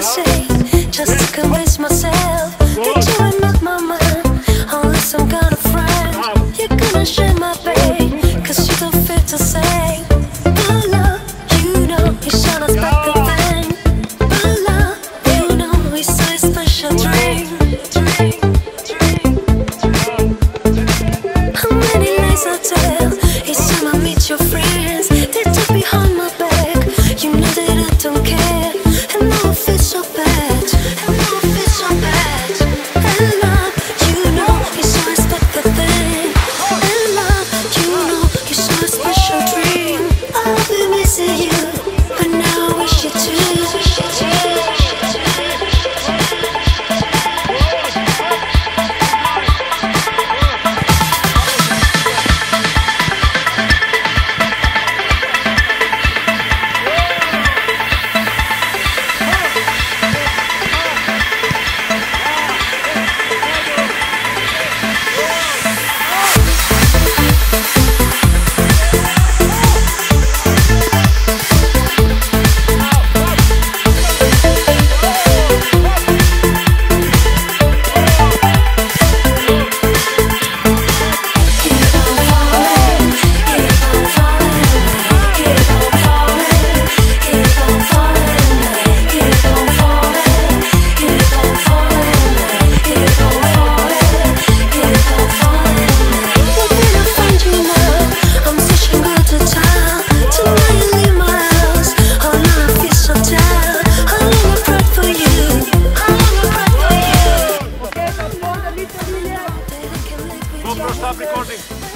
I just to convince myself that you are not my man, only some kind of friend. You're gonna share my cause you don't fit to say. But love, you know, it's an unexpected GoPro stop recording.